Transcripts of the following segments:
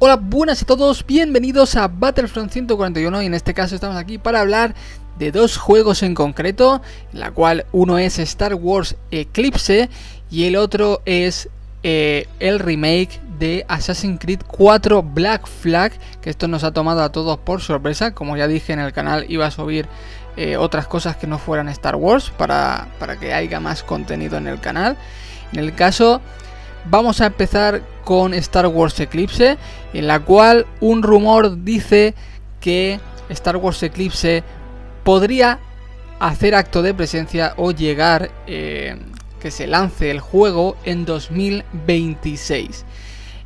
Hola, buenas a todos, bienvenidos a Battlefront 141 y en este caso estamos aquí para hablar de dos juegos en concreto, la cual uno es Star Wars Eclipse y el otro es eh, el remake de Assassin's Creed 4 Black Flag, que esto nos ha tomado a todos por sorpresa, como ya dije en el canal iba a subir eh, otras cosas que no fueran Star Wars para, para que haya más contenido en el canal. En el caso vamos a empezar con Star Wars Eclipse, en la cual un rumor dice que Star Wars Eclipse podría hacer acto de presencia o llegar eh, que se lance el juego en 2026.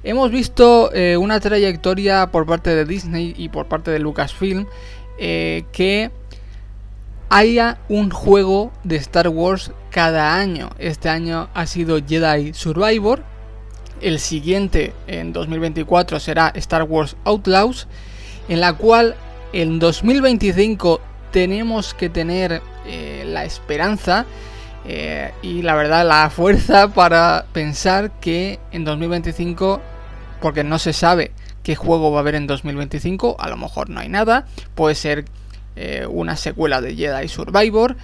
Hemos visto eh, una trayectoria por parte de Disney y por parte de Lucasfilm eh, que haya un juego de Star Wars cada año. Este año ha sido Jedi Survivor. El siguiente, en 2024, será Star Wars Outlaws. En la cual en 2025 tenemos que tener eh, la esperanza eh, y la verdad la fuerza para pensar que en 2025, porque no se sabe qué juego va a haber en 2025, a lo mejor no hay nada, puede ser eh, una secuela de Jedi Survivor.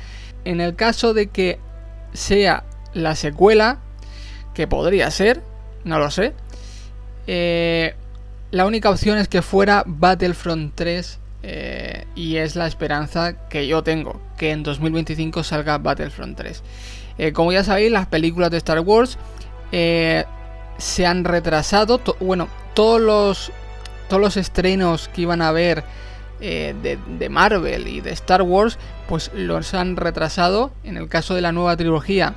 En el caso de que sea la secuela, que podría ser, no lo sé, eh, la única opción es que fuera Battlefront 3 eh, y es la esperanza que yo tengo, que en 2025 salga Battlefront 3. como ya sabéis, las películas de Star Wars se han retrasado, bueno, todos los, todos los estrenos que iban a haber eh, de, Marvel y de Star Wars, pues los han retrasado. En el caso de la nueva trilogía,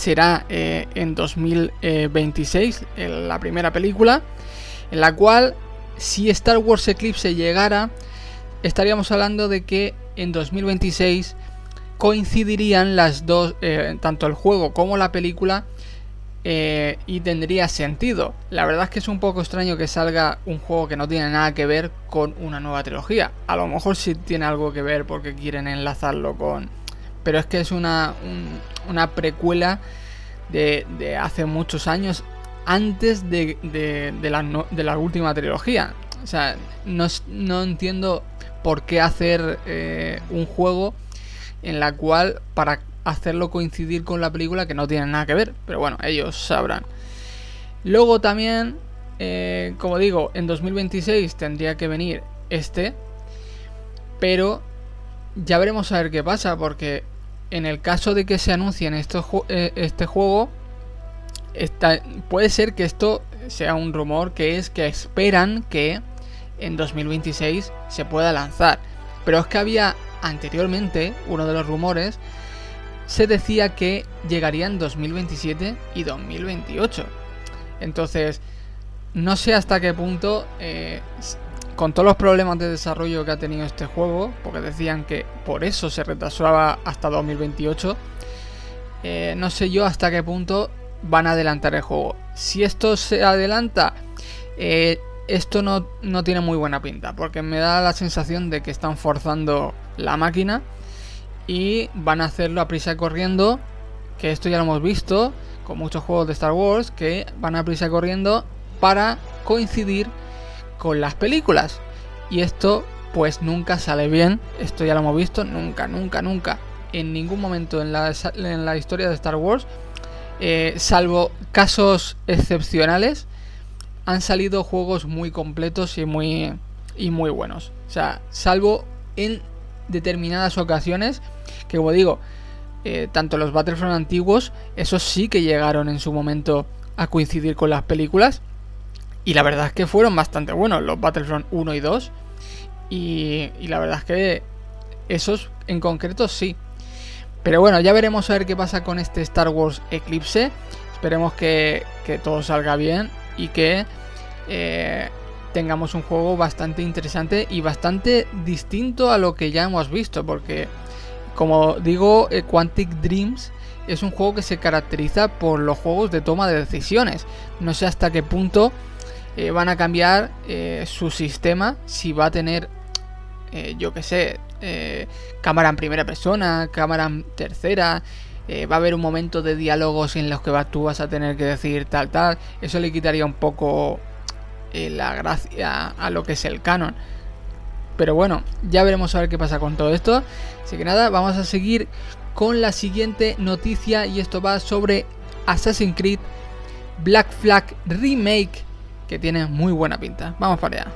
será eh, en 2026 la primera película, en la cual si Star Wars Eclipse llegara, estaríamos hablando de que en 2026 coincidirían las dos, eh, tanto el juego como la película, eh, y tendría sentido. La verdad es que es un poco extraño que salga un juego que no tiene nada que ver con una nueva trilogía. A lo mejor sí tiene algo que ver porque quieren enlazarlo con... Pero es que es una, una precuela de, hace muchos años antes de, de, la, última trilogía. O sea, no, entiendo por qué hacer eh, un juego en la cual para hacerlo coincidir con la película que no tiene nada que ver, pero bueno, ellos sabrán. Luego también, eh, como digo, en 2026 tendría que venir este, pero ya veremos a ver qué pasa, porque en el caso de que se anuncien eh, este juego, puede ser que esto sea un rumor que es que esperan que en 2026 se pueda lanzar. Pero es que había anteriormente uno de los rumores se decía que llegaría en 2027 y 2028. Entonces, no sé hasta qué punto, eh, con todos los problemas de desarrollo que ha tenido este juego, porque decían que por eso se retrasaba hasta 2028, eh, no sé yo hasta qué punto van a adelantar el juego. Si esto se adelanta, eh, esto no, no tiene muy buena pinta, porque me da la sensación de que están forzando la máquina y van a hacerlo a prisa corriendo, que esto ya lo hemos visto con muchos juegos de Star Wars, que van a prisa corriendo para coincidir con las películas. Y esto pues nunca sale bien, esto ya lo hemos visto, nunca, nunca, nunca, en ningún momento en la, en la historia de Star Wars, eh, salvo casos excepcionales, han salido juegos muy completos y muy, y muy buenos. O sea, salvo en determinadas ocasiones que como digo, eh, tanto los Battlefront antiguos, esos sí que llegaron en su momento a coincidir con las películas. Y la verdad es que fueron bastante buenos los Battlefront 1 y 2. Y, la verdad es que esos en concreto sí. Pero bueno, ya veremos a ver qué pasa con este Star Wars Eclipse. Esperemos que, todo salga bien y que eh, tengamos un juego bastante interesante y bastante distinto a lo que ya hemos visto. Porque como digo, eh, Quantic Dreams es un juego que se caracteriza por los juegos de toma de decisiones. No sé hasta qué punto eh, van a cambiar eh, su sistema, si va a tener, yo que sé, cámara en primera persona, cámara en tercera. va a haber un momento de diálogos en los que tú vas a tener que decir tal, tal. Eso le quitaría un poco eh, la gracia a lo que es el canon. Pero bueno, ya veremos a ver qué pasa con todo esto. Así que nada, vamos a seguir con la siguiente noticia y esto va sobre Assassin's Creed Black Flag Remake que tiene muy buena pinta. Vamos para allá.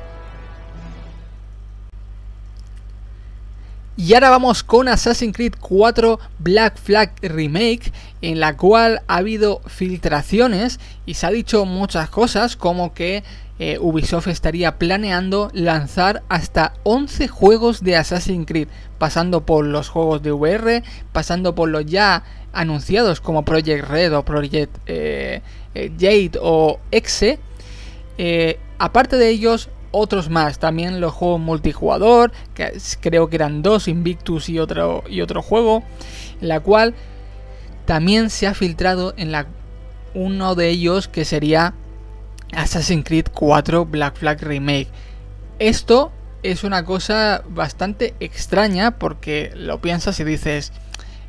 Y ahora vamos con Assassin's Creed 4 Black Flag Remake, en la cual ha habido filtraciones y se ha dicho muchas cosas, como que eh, Ubisoft estaría planeando lanzar hasta 11 juegos de Assassin's Creed, pasando por los juegos de VR, pasando por los ya anunciados como Project Red o Project eh, eh, Jade o Exe. Aparte de ellos, otros más. También los juegos multijugador, que creo que eran dos, Invictus y otro, y otro juego, en la cual también se ha filtrado en la uno de ellos que sería Assassin's Creed 4 Black Flag Remake. Esto es una cosa bastante extraña porque lo piensas y dices,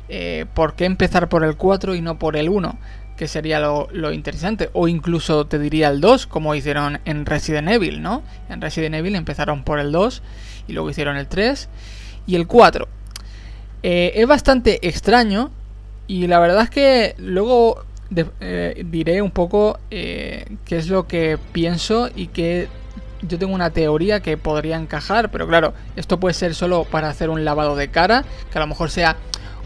eh, ¿por qué empezar por el 4 y no por el 1? Que sería lo, interesante. O incluso te diría el 2, como hicieron en Resident Evil, ¿no? En Resident Evil empezaron por el 2 y luego hicieron el 3 y el 4. Eh, es bastante extraño y la verdad es que luego eh, diré un poco eh, qué es lo que pienso y que yo tengo una teoría que podría encajar, pero claro, esto puede ser solo para hacer un lavado de cara, que a lo mejor sea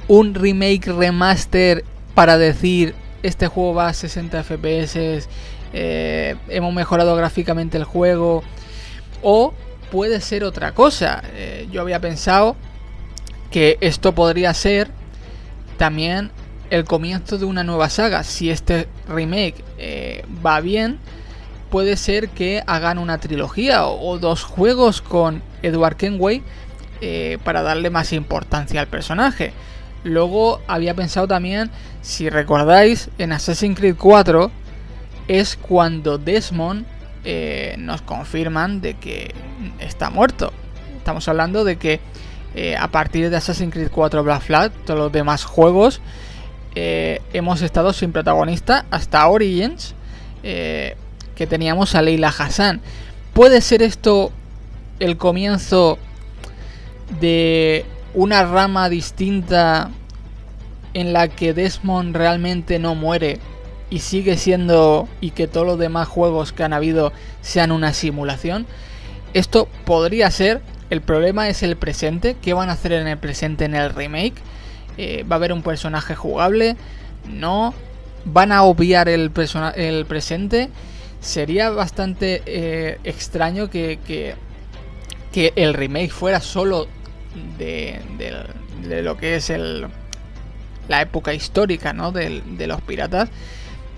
un remake remaster para decir este juego va a 60 FPS, eh, hemos mejorado gráficamente el juego, o puede ser otra cosa. Eh, yo había pensado que esto podría ser también el comienzo de una nueva saga. Si este remake eh, va bien, puede ser que hagan una trilogía o, dos juegos con Edward Kenway para darle más importancia al personaje. Luego había pensado también, si recordáis, en Assassin's Creed 4 es cuando Desmond eh, nos confirman de que está muerto. Estamos hablando de que eh, a partir de Assassin's Creed 4 Black Flag, todos los demás juegos, eh, hemos estado sin protagonista hasta Origins, que teníamos a Leila Hassan. ¿Puede ser esto el comienzo de una rama distinta en la que Desmond realmente no muere y sigue siendo y que todos los demás juegos que han habido sean una simulación. Esto podría ser, el problema es el presente, ¿qué van a hacer en el presente en el remake? Eh, ¿Va a haber un personaje jugable? No. ¿Van a obviar el, el presente? Sería bastante eh, extraño que, que, que el remake fuera solo de, lo que es el, la época histórica ¿no? de, los piratas.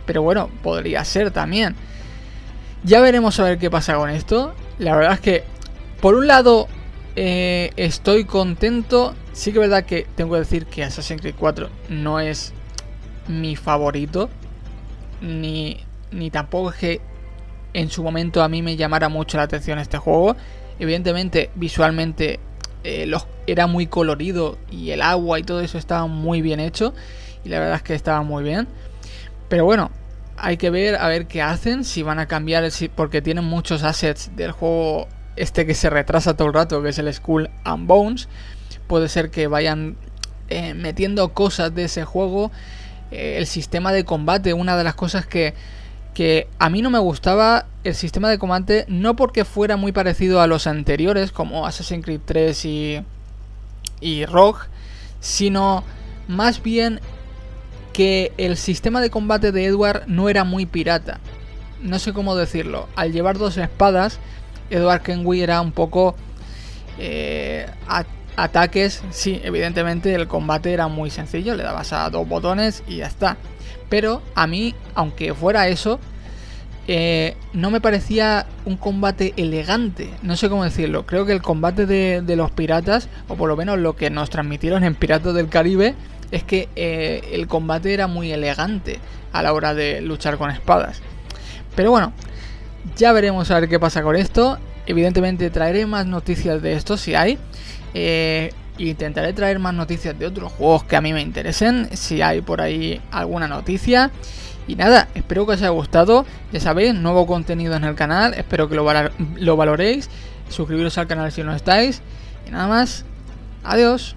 Pero bueno, podría ser también. Ya veremos a ver qué pasa con esto. La verdad es que, por un lado, eh, estoy contento. Sí que es verdad que tengo que decir que Assassin's Creed 4 no es mi favorito. Ni, ni tampoco es que en su momento a mí me llamara mucho la atención este juego. Evidentemente, visualmente eh, era muy colorido y el agua y todo eso estaba muy bien hecho. Y la verdad es que estaba muy bien. Pero bueno, hay que ver a ver qué hacen, si van a cambiar, porque tienen muchos assets del juego este que se retrasa todo el rato, que es el Skull and Bones. Puede ser que vayan eh, metiendo cosas de ese juego. Eh, el sistema de combate, una de las cosas que que a mí no me gustaba el sistema de combate no porque fuera muy parecido a los anteriores como Assassin's Creed 3 y, y Rogue, sino más bien que el sistema de combate de Edward no era muy pirata. No sé cómo decirlo. Al llevar dos espadas, Edward Kenway era un poco eh, ataques. Sí, evidentemente el combate era muy sencillo. Le dabas a dos botones y ya está. Pero a mí, aunque fuera eso, eh, no me parecía un combate elegante. No sé cómo decirlo. Creo que el combate de, los piratas, o por lo menos lo que nos transmitieron en Piratas del Caribe, es que eh, el combate era muy elegante a la hora de luchar con espadas. Pero bueno, ya veremos a ver qué pasa con esto. Evidentemente traeré más noticias de esto si hay. Eh, Intentaré traer más noticias de otros juegos que a mí me interesen, si hay por ahí alguna noticia. Y nada, espero que os haya gustado. Ya sabéis, nuevo contenido en el canal. Espero que lo, lo valoréis. Suscribiros al canal si no estáis. Y nada más. Adiós.